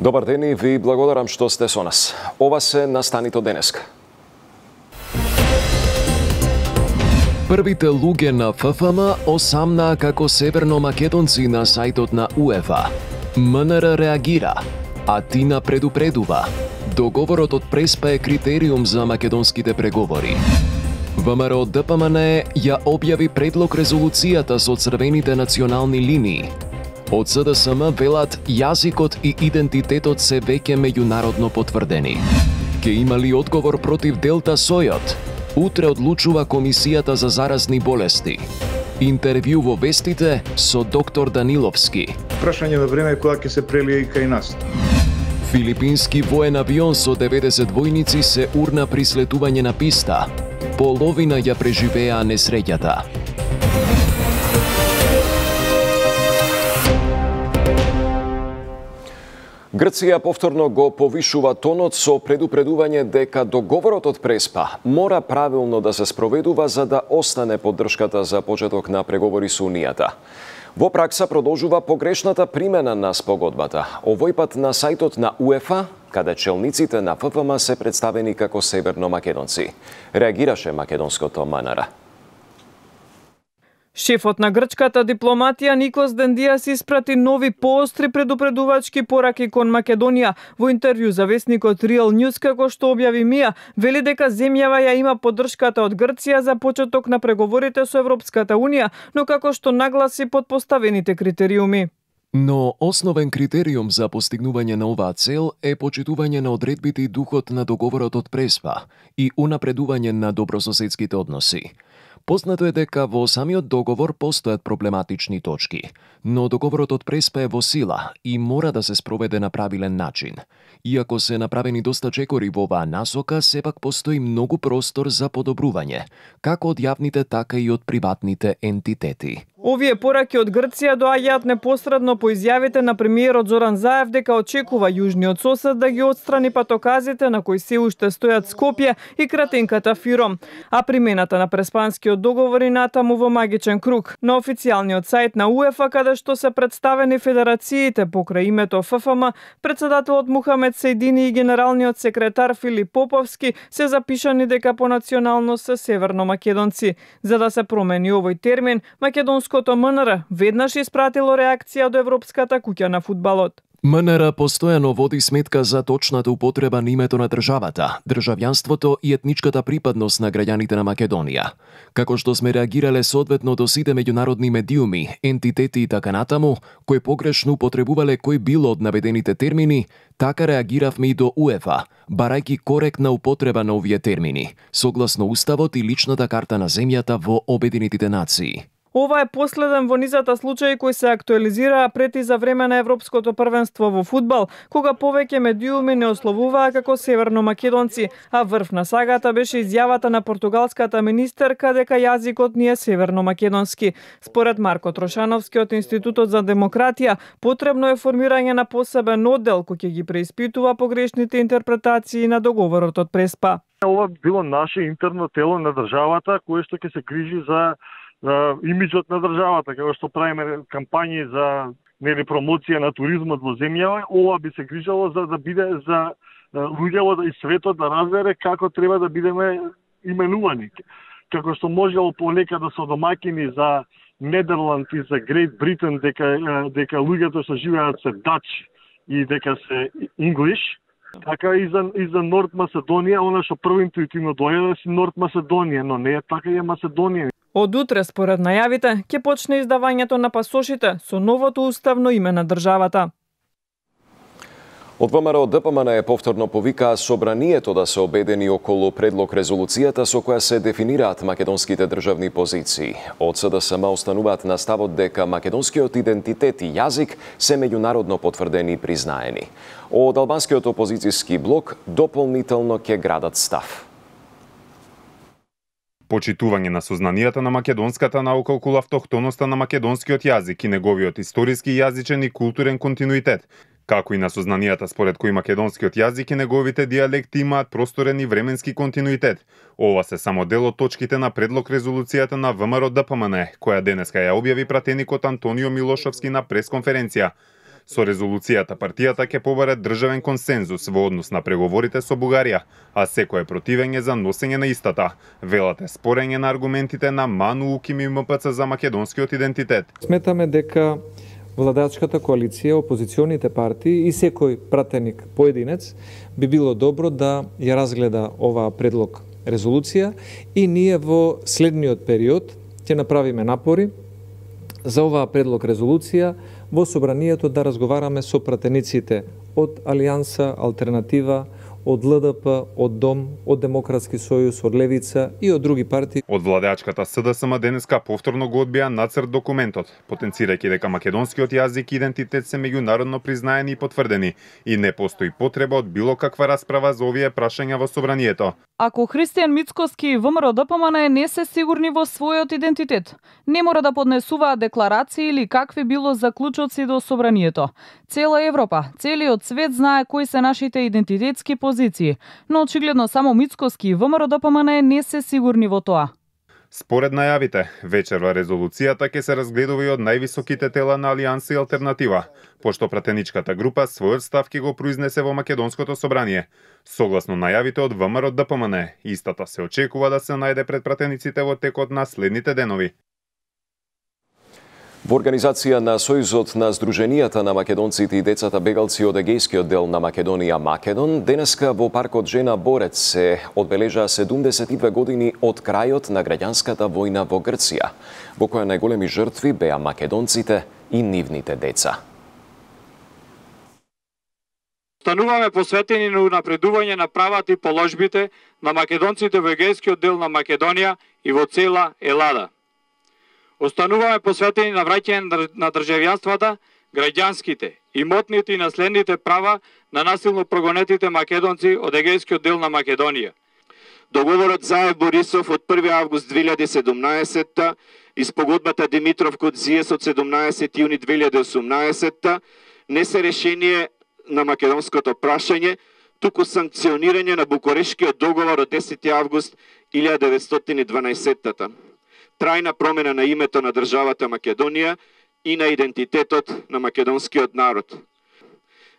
Добар ден и ви благодарам што сте со нас. Ова се настанито денеска. Првите луѓе на ФФМ осамнаа како северно-македонци на сајтот на УЕФА. МНР реагира, а Тина предупредува. Договорот од Преспа е критериум за македонските преговори. ВМРО ДПМН ја објави предлог резолуцијата со црвените национални линии. Од СДСМ велат јазикот и идентитетот се веќе меѓународно потврдени. Ке имали одговор против Делта Сојот. Утре одлучува Комисијата за заразни болести. Интервју во вестите со доктор Даниловски. Прашање на време кога ќе се прелие и кај нас. Филипински воен авион со 90 војници се урна при слетување на писта половина ја преживеа несреќата. Грција повторно го повишува тонот со предупредување дека договорот од Преспа мора правилно да се спроведува за да остане поддршката за почеток на преговори со Унијата. Во пракса продолжува погрешната примена на спогодбата, овој пат на сајтот на УЕФА, каде челниците на ФФМ се представени како северно-македонци. Реагираше македонското манара. Шефот на грчката дипломатија Никос Дендиас испрати нови поостри предупредувачки пораки кон Македонија. Во интервју за вестникот Real News како што објави Мија, вели дека земјава ја има поддршката од Грција за почеток на преговорите со Европската Унија, но како што нагласи под поставените критериуми. Но основен критериум за постигнување на оваа цел е почитување на одредбите и духот на договорот од Преспа и унапредување на добрососедските односи. Познато е дека во самиот договор постојат проблематични точки, но договорот од Преспа е во сила и мора да се спроведе на правилен начин. Иако се направени доста чекори во оваа насока, сепак постои многу простор за подобрување, како од јавните, така и од приватните ентитети. Овие пораки од Грција доаѓаат непосредно по изјавите на премиерот Зоран Заев дека очекува јужниот сосед да ги отстрани патоказите на кои се уште стојат Скопје и кратенката Фиром, а примената на преспанскиот договор и натаму во магичен круг. На официјалниот сајт на УЕФА каде што се представени федерациите покрај името ФФМ, председателот Мухамед Сејдини и генералниот секретар Филип Поповски се запишани дека по националност се северно македонци. За да се промени овој термин, македонско Македонското МНР веднаш испратило реакција од Европската куќа на фудбалот. МНР постојано води сметка за точната употреба на името на државата, државјанството и етничката припадност на граѓаните на Македонија. Како што сме реагирале соодветно до сите меѓународни медиуми, ентитети и така натаму, кои погрешно употребувале кој било од наведените термини, така реагиравме и до УЕФА, барајки коректна употреба на овие термини, согласно Уставот и личната карта на земјата во Обединетите нации. Ова е последен во низата случаи кои се актуализираа пред и за време на Европското првенство во фудбал, кога повеќе медиуми не ословуваа како Северномакедонци, а врв на сагата беше изјавата на португалската министерка дека јазикот ни е Северномакедонски. Според Марко Трошановски од Институтот за демократија, потребно е формирање на посебен оддел кој ќе ги преиспитува погрешните интерпретации на договорот од Преспа. Ова било наше интерно тело на државата кое што ќе се грижи за имиджот на државата, како што правиме кампањи за нели промоција на туризмот во земјава, ова би се грижало за да биде за луѓето да и светот да разбере како треба да бидеме именувани. Како што можело полека да се домакини за Нидерланд и за Грейт Британ дека дека луѓето што живеат се Дач и дека се English, така и за и за Норд Македонија, она што прво интуитивно дојде да е Норд Македонија, но не е така и е Македонија. Од утре, според најавите, ќе почне издавањето на пасошите со новото уставно име на државата. Од ВМРО ДПМН е повторно повикаа собранието да се обедени околу предлог резолуцијата со која се дефинираат македонските државни позиции. Од СДСМ остануваат на ставот дека македонскиот идентитет и јазик се меѓународно потврдени и признаени. Од албанскиот опозицијски блок дополнително ќе градат став почитување на сознанијата на македонската наука околу автохтоноста на македонскиот јазик и неговиот историски јазичен и културен континуитет, како и на сознанијата според кои македонскиот јазик и неговите диалекти имаат просторен и временски континуитет. Ова се само дел од точките на предлог резолуцијата на ВМРО ДПМН, која денеска ја објави пратеникот Антонио Милошовски на пресконференција. Со резолуцијата партијата ќе побаре државен консензус во однос на преговорите со Бугарија, а секое противење за носење на истата. Велате спорење на аргументите на Ману Укими МПЦ за македонскиот идентитет. Сметаме дека владачката коалиција, опозиционите партии и секој пратеник поединец би било добро да ја разгледа оваа предлог резолуција и ние во следниот период ќе направиме напори за оваа предлог резолуција во собранието да разговараме со пратениците од Алијанса, Алтернатива, од ЛДП, од Дом, од Демократски сојуз, од Левица и од други партии. Од владеачката СДСМ денеска повторно го одбија нацрт документот, потенцирајќи дека македонскиот јазик и идентитет се меѓународно признаени и потврдени и не постои потреба од било каква расправа за овие прашања во собранието. Ако Христијан Мицкоски и ВМРО ДПМН не се сигурни во својот идентитет, не мора да поднесуваат декларации или какви било заклучоци до собранието. Цела Европа, целиот свет знае кои се нашите идентитетски позиции, но очигледно само Мицкоски и ВМРО ДПМН не се сигурни во тоа. Според најавите, вечерва резолуцијата ќе се разгледува и од највисоките тела на Алијанса и Алтернатива, пошто пратеничката група својот став ќе го произнесе во Македонското собрание. Согласно најавите од ВМРО ДПМН, истата се очекува да се најде пред пратениците во текот на следните денови. Во организација на Сојузот на Сдруженијата на македонците и децата бегалци од егејскиот дел на Македонија Македон, денеска во паркот Жена Борец се одбележа 72 години од крајот на граѓанската војна во Грција, во која најголеми жртви беа македонците и нивните деца. Стануваме посветени на напредување на правата и положбите на македонците во егејскиот дел на Македонија и во цела Елада. Остануваме посветени на враќање на државјанствата, граѓанските, имотните и наследните права на насилно прогонетите македонци од егејскиот дел на Македонија. Договорот Заев Борисов од 1 август 2017 и спогодбата Димитров Кодзиес од 17 јуни 2018 не се решение на македонското прашање, туку санкционирање на Букурешкиот договор од 10 август 1912 трајна промена на името на државата Македонија и на идентитетот на македонскиот народ.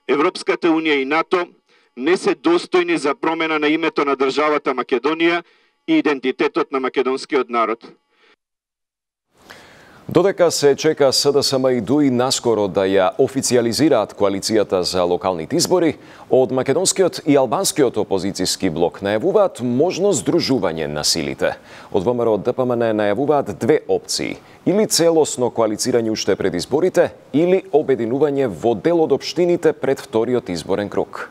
Европската Унија и НАТО не се достојни за промена на името на државата Македонија и идентитетот на македонскиот народ. Додека се чека СДСМ и ДУИ наскоро да ја официализираат коалицијата за локалните избори, од македонскиот и албанскиот опозицијски блок најавуваат можно здружување на силите. Од ВМРО ДПМН најавуваат две опции – или целосно коалицирање уште пред изборите, или обединување во дел од општините пред вториот изборен круг.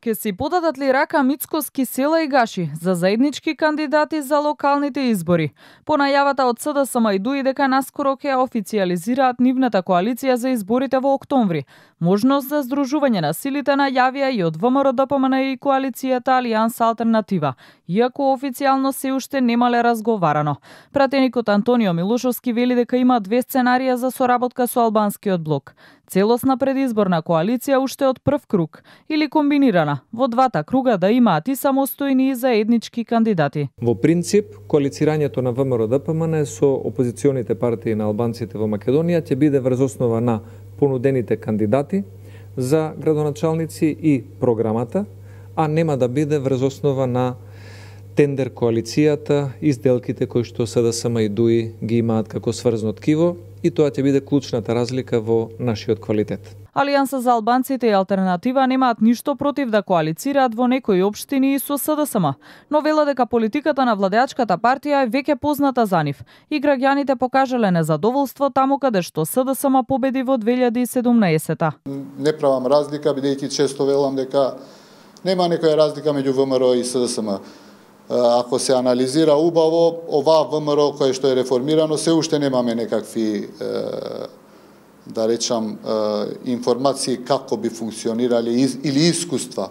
Ке си подадат ли рака Мицкос, села и Гаши за заеднички кандидати за локалните избори? По најавата од СДСМ и ДУИ дека наскоро ќе официализираат нивната коалиција за изборите во октомври. Можност за здружување на силите најавија и од ВМРО ДПМН и коалицијата Алијанс Алтернатива, иако официјално се уште немале разговарано. Пратеникот Антонио Милушовски вели дека има две сценарија за соработка со албанскиот блок целосна предизборна коалиција уште од прв круг или комбинирана во двата круга да имаат и самостојни и заеднички кандидати. Во принцип, коалицирањето на ВМРО ДПМН со опозиционите партии на албанците во Македонија ќе биде врз основа на понудените кандидати за градоначалници и програмата, а нема да биде врз основа на тендер коалицијата и сделките кои што СДСМ и ДУИ ги имаат како сврзно ткиво и тоа ќе биде клучната разлика во нашиот квалитет. Алијанса за албанците и алтернатива немаат ништо против да коалицираат во некои општини и со СДСМ, но вела дека политиката на владеачката партија е веќе позната за нив и граѓаните покажале незадоволство таму каде што СДСМ победи во 2017-та. Не правам разлика бидејќи често велам дека нема некоја разлика меѓу ВМРО и СДСМ ако се анализира убаво, ова ВМРО кое што е реформирано, се уште немаме некакви да речам информации како би функционирале или искуства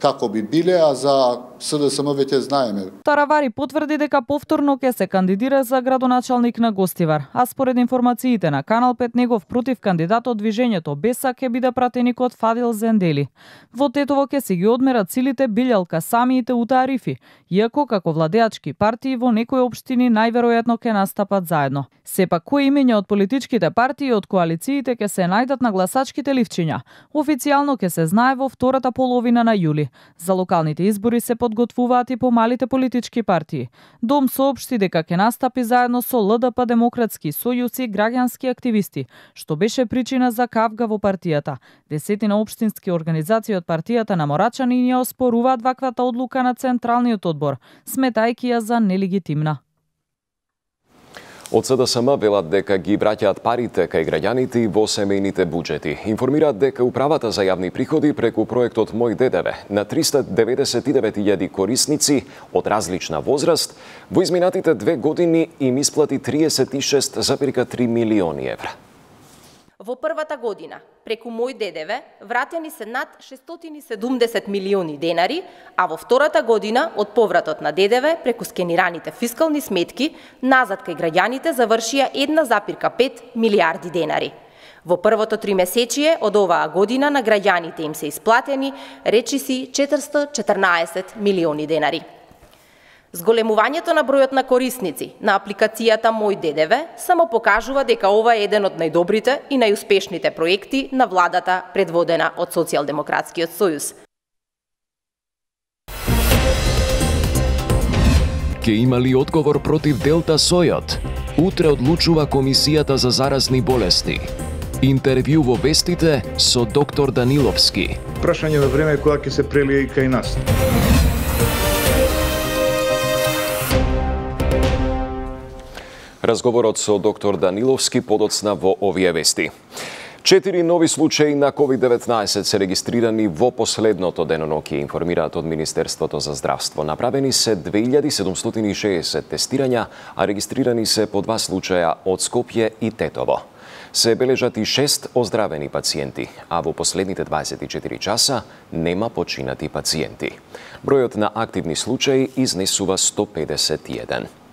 како би биле, а за СДСМ веќе знаеме. Таравари потврди дека повторно ќе се кандидира за градоначалник на Гостивар, а според информациите на Канал 5 негов против кандидат од движењето Беса ќе биде пратеникот Фадил Зендели. Во Тетово ќе се ги одмерат силите Билјалка Самиите утарифи, иако како владеачки партии во некои општини најверојатно ќе настапат заедно. Сепак кои имења од политичките партии од коалициите ќе се најдат на гласачките ливчиња. Официјално ќе се знае во втората половина на јули. За локалните избори се подготвуваат и помалите политички партии. Дом соопшти дека ќе настапи заедно со ЛДП Демократски сојуз и граѓански активисти, што беше причина за кавга во партијата. Десетина општински организации од партијата на Морачани ја оспоруваат ваквата одлука на Централниот одбор, сметајки ја за нелегитимна. Од СДСМ велат дека ги враќаат парите кај граѓаните и во семејните буџети. Информираат дека управата за јавни приходи преку проектот Мој ДДВ на 399.000 корисници од различна возраст во изминатите две години им исплати 36,3 милиони евра. Во првата година, преку мој ДДВ, вратени се над 670 милиони денари, а во втората година, од повратот на ДДВ, преку скенираните фискални сметки, назад кај граѓаните завршија 1,5 милиарди денари. Во првото три месечие од оваа година на граѓаните им се исплатени речиси 414 милиони денари. Зголемувањето на бројот на корисници на апликацијата Мој ДДВ само покажува дека ова е еден од најдобрите и најуспешните проекти на владата предводена од Социјалдемократскиот сојуз. Ке има ли одговор против Делта сојот? Утре одлучува Комисијата за заразни болести. Интервју во вестите со доктор Даниловски. Прашање на време кога ќе се прелие и кај нас. Разговорот со доктор Даниловски подоцна во овие вести. Четири нови случаи на COVID-19 се регистрирани во последното денонокие, информираат од Министерството за здравство. Направени се 2760 тестирања, а регистрирани се по два случаја од Скопје и Тетово. Се бележат и шест оздравени пациенти, а во последните 24 часа нема починати пациенти. Бројот на активни случаи изнесува 151.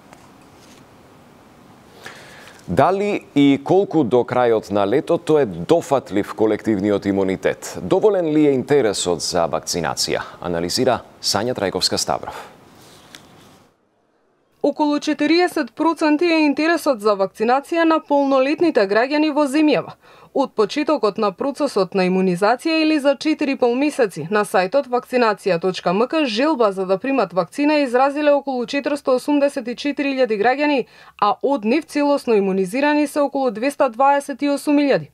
Дали и колку до крајот на летото е дофатлив колективниот имунитет? Доволен ли е интересот за вакцинација? Анализира Сања Трајковска Ставров. Околу 40% е интересот за вакцинација на полнолетните граѓани во земјава од почетокот на процесот на имунизација или за 4 полмесеци на сајтот вакцинација.мк желба за да примат вакцина изразиле околу 484.000 граѓани, а од нив целосно имунизирани се околу 228.000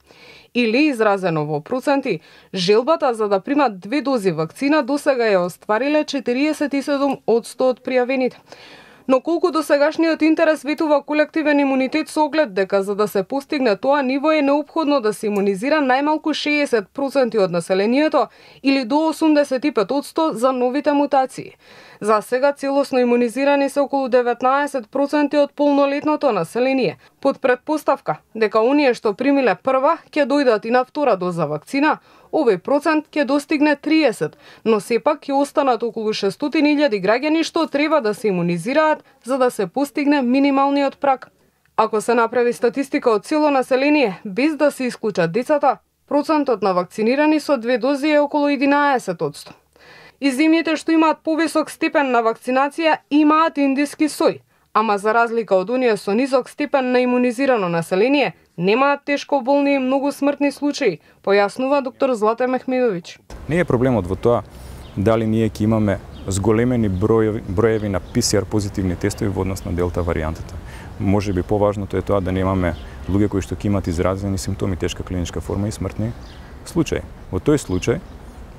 или изразено во проценти, желбата за да примат две дози вакцина досега ја оствариле 47 од 100 од пријавените. Но колку до сегашниот интерес ветува колективен имунитет со оглед дека за да се постигне тоа ниво е необходно да се имунизира најмалку 60% од населението или до 85% за новите мутации. За сега целосно имунизирани се околу 19% од полнолетното население, под предпоставка дека оние што примиле прва ќе дојдат и на втора доза вакцина, овој процент ќе достигне 30, но сепак ќе останат околу 600.000 граѓани што треба да се имунизираат за да се постигне минималниот праг. Ако се направи статистика од цело население, без да се исклучат децата, процентот на вакцинирани со две дози е околу 11%. И земјите што имаат повисок степен на вакцинација имаат индиски сој, ама за разлика од оние со низок степен на имунизирано население, Нема тешко болни и многу смртни случаи, појаснува доктор Злате Мехмедович. Не е проблемот во тоа дали ние ќе имаме зголемени бројеви, броеви на ПСР позитивни тестови во однос на делта варијантата. Може би поважното е тоа да немаме луѓе кои што ќе имат изразени симптоми, тешка клиничка форма и смртни случаи. Во тој случај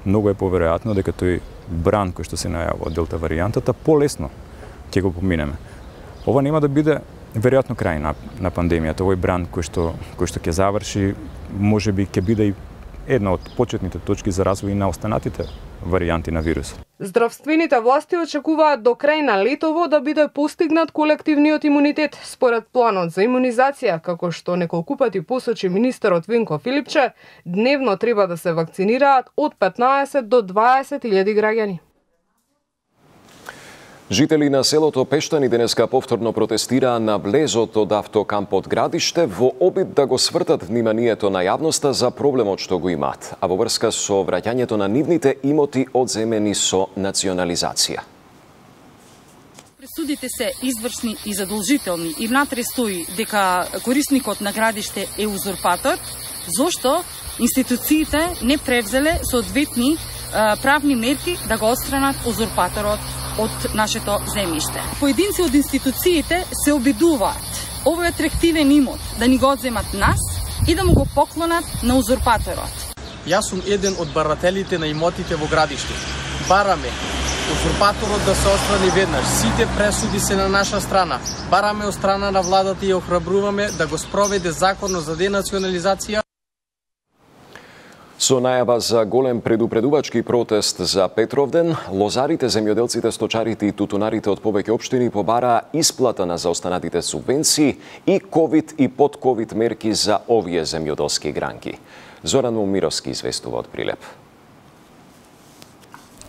многу е поверојатно дека тој бран кој што се најава од делта варијантата полесно ќе го поминеме. Ова нема да биде веројатно крај на, на пандемијата. Овој бран кој што кој што ќе заврши, може би ќе биде и една од почетните точки за развој на останатите варијанти на вирусот. Здравствените власти очекуваат до крај на летово да биде постигнат колективниот имунитет според планот за имунизација, како што неколку пати посочи министерот Винко Филипче, дневно треба да се вакцинираат од 15 до 20 илјади граѓани. Жители на селото Пештани денеска повторно протестираа на влезот од автокампот Градиште во обид да го свртат вниманието на јавноста за проблемот што го имаат, а во врска со враќањето на нивните имоти одземени со национализација. Пресудите се извршни и задолжителни и внатре стои дека корисникот на градиште е узурпатор, зошто институциите не превзеле соодветни правни мерки да го отстранат узурпаторот од нашето земјиште. Поединци од институциите се обидуваат овој атрактивен имот да ни го одземат нас и да му го поклонат на узурпаторот. Јас сум еден од барателите на имотите во градиште. Бараме узурпаторот да се отстрани веднаш. Сите пресуди се на наша страна. Бараме од страна на владата и охрабруваме да го спроведе законно за денационализација Со најава за голем предупредувачки протест за Петровден, лозарите, земјоделците, сточарите и тутунарите од повеќе општини побараа исплата на заостанатите субвенции и ковид и подковид мерки за овие земјоделски гранки. Зоран Момировски известува од Прилеп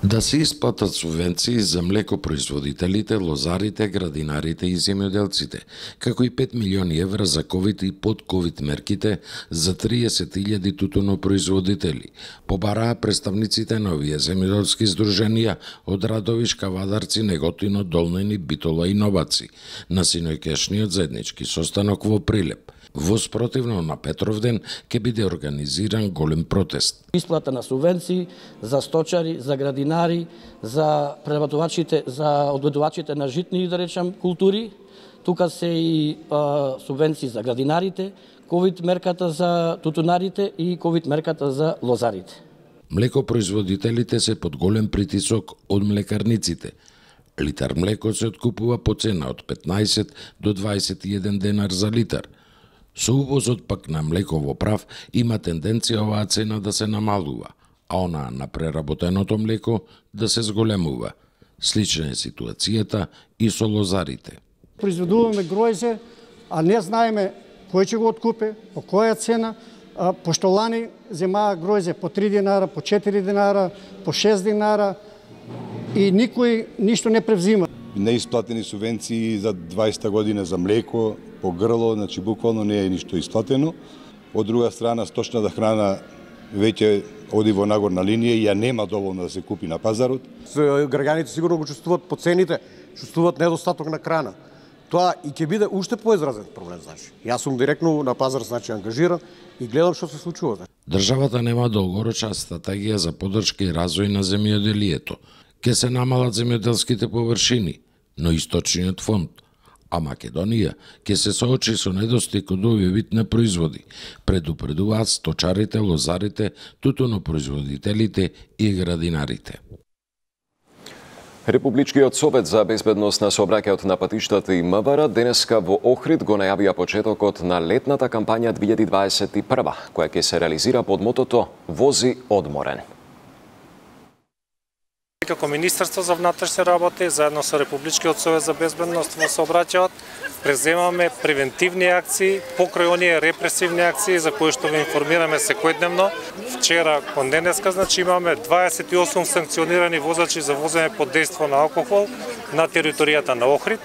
да се исплатат субвенции за млекопроизводителите, лозарите, градинарите и земјоделците, како и 5 милиони евра за ковид и под ковид мерките за 30.000 тутунопроизводители. Побараа представниците на овие земјоделски здруженија од Радовишка, Вадарци, Неготино, Долнени, Битола и Новаци на синојкешниот заеднички состанок во Прилеп. Во спротивно на Петровден ќе биде организиран голем протест. Исплата на субвенции за сточари, за градинари, за преработувачите, за одгледувачите на житни, да речам, култури. Тука се и а, субвенции за градинарите, ковид мерката за тутунарите и ковид мерката за лозарите. Млекопроизводителите се под голем притисок од млекарниците. Литар млеко се откупува по цена од 15 до 21 денар за литар – Со увозот пак на млеко во прав има тенденција оваа цена да се намалува, а она на преработеното млеко да се зголемува. Слична е ситуацијата и со лозарите. Произведуваме гројзе, а не знаеме кој ќе го откупе, по која цена, а, пошто лани земаа гројзе по 3 динара, по 4 динара, по 6 динара и никој ништо не превзима. Неисплатени субвенции за 20 година за млеко, по грло, значи буквално не е ништо исплатено. Од друга страна, сточната храна веќе оди во нагорна линија и ја нема доволно да се купи на пазарот. Граѓаните сигурно го чувствуваат по цените, чувствуваат недостаток на храна. Тоа и ќе биде уште поизразен проблем, значи. Јас сум директно на пазар, значи, ангажиран и гледам што се случува. Државата нема долгорочна стратегија за поддршка и развој на земјоделието. Ке се намалат земјоделските површини, но источниот фонд а Македонија ке се соочи со недостиг од овие вид на производи, предупредуваат сточарите, лозарите, тутунопроизводителите и градинарите. Републичкиот совет за безбедност на сообраќајот на патиштата и МВР денеска во Охрид го најавија почетокот на летната кампања 2021, која ќе се реализира под мотото Вози одморен. Како Министерство за внатрешни работи, заедно со Републичкиот совет за безбедност во сообраќајот, преземаме превентивни акции покрај оние репресивни акции за кои што ви информираме секојдневно. Вчера кон денеска значи имаме 28 санкционирани возачи за возење под дејство на алкохол на територијата на Охрид,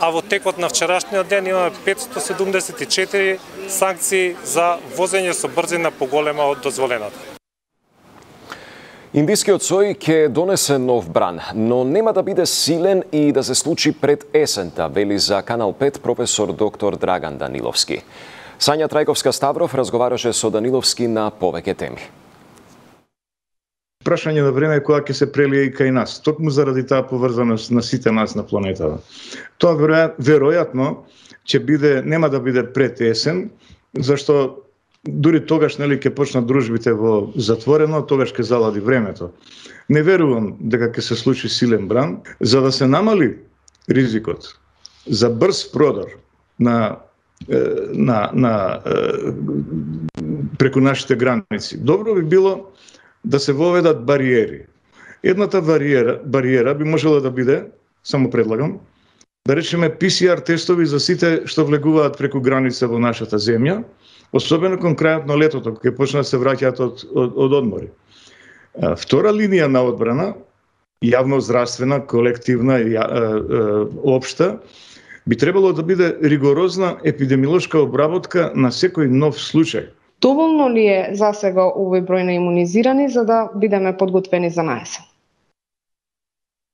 а во текот на вчерашниот ден имаме 574 санкции за возење со брзина поголема од дозволената. Индискиот сој ќе донесе нов бран, но нема да биде силен и да се случи пред есента, вели за Канал 5 професор доктор Драган Даниловски. Сања Трајковска Ставров разговараше со Даниловски на повеќе теми. Прашање на време кога ќе се прелие и кај нас, токму заради таа поврзаност на сите нас на планетата. Тоа веројатно ќе биде нема да биде пред есен, зашто дури тогаш нели ќе почнат дружбите во затворено, тогаш ќе залади времето. Не верувам дека ќе се случи силен бран за да се намали ризикот за брз продар на на на преку нашите граници. Добро би било да се воведат бариери. Едната бариера, бариера би можела да биде, само предлагам, да речеме PCR тестови за сите што влегуваат преку граница во нашата земја, особено кон крајот на летото, кога ќе почнат да се враќаат од, од, од одмори. Втора линија на одбрана јавно-здравствена, колективна и општа, би требало да биде ригорозна епидемиолошка обработка на секој нов случај. Доволно ли е за сега овој број на имунизирани за да бидеме подготвени за наесен?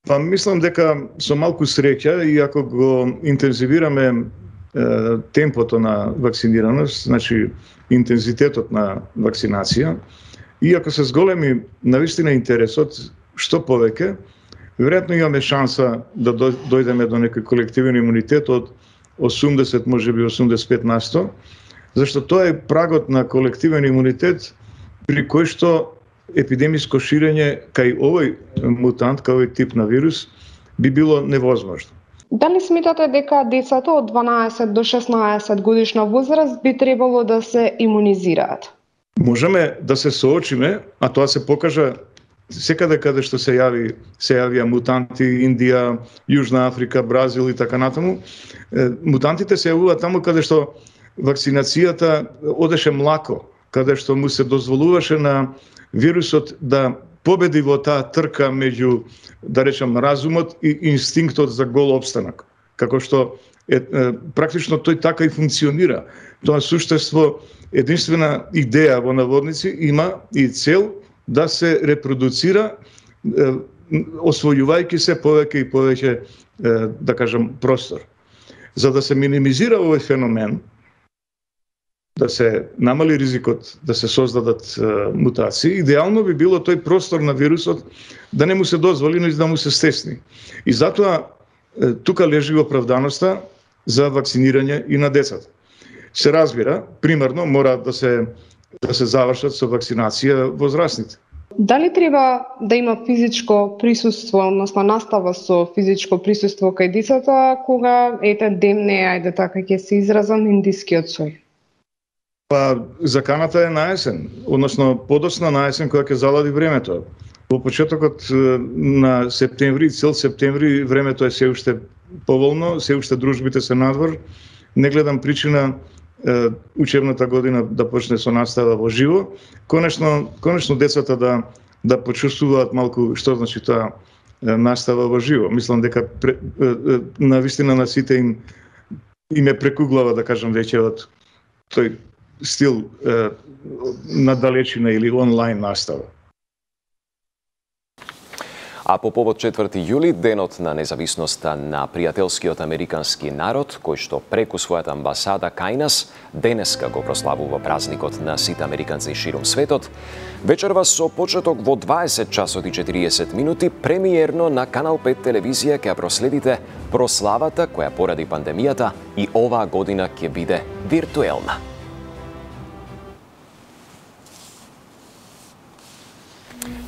Па мислам дека со малку среќа и ако го интензивираме темпото на вакцинираност, значи интензитетот на вакцинација, и ако се зголеми навистина интересот што повеќе, веројатно имаме шанса да дојдеме до некој колективен имунитет од 80, може би 85 на 100, зашто тоа е прагот на колективен имунитет при кој што епидемиско ширење кај овој мутант, кај овој тип на вирус, би било невозможно. Дали сметате дека децата од 12 до 16 годишна возраст би требало да се имунизираат? Можеме да се соочиме, а тоа се покажа секаде каде што се јави се јавија мутанти Индија, Јужна Африка, Бразил и така натаму. Мутантите се јавуваат таму каде што вакцинацијата одеше млако, каде што му се дозволуваше на вирусот да победи во таа трка меѓу, да речам, разумот и инстинктот за гол обстанак, Како што е, е, практично тој така и функционира. Тоа суштество, единствена идеја во наводници има и цел да се репродуцира освојувајќи се повеќе и повеќе да кажам простор. За да се минимизира овој феномен, да се намали ризикот да се создадат мутации, идеално би било тој простор на вирусот да не му се дозволи, но да му се стесни. И затоа тука лежи оправданоста за вакцинирање и на децата. Се разбира, примерно мора да се да се завршат со вакцинација возрастните. Дали треба да има физичко присуство, односно настава со физичко присуство кај децата, кога ете демне, ајде така ќе се изразам, индискиот сој? Па, заканата е наесен, односно подосна наесен која ќе залади времето. Во почетокот на септември, цел септември, времето е се уште поволно, се уште дружбите се надвор. Не гледам причина учебната година да почне со настава во живо, конечно конечно децата да да почувствуваат малку што значи тоа настава во живо. Мислам дека на вистина на сите им им е прекуглава да кажам да веќе од тој стил е, на далечина или онлайн настава. А по повод 4 јули, денот на независноста на пријателскиот американски народ, кој што преку својата амбасада кај нас, денеска го прославува празникот на сите американци широм светот, вечерва со почеток во 20 часот и 40 минути, премиерно на Канал 5 телевизија ќе проследите прославата која поради пандемијата и оваа година ќе биде виртуелна.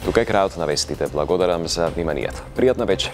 Тука е крајот на вестите. Благодарам за вниманието. Пријатна вечер.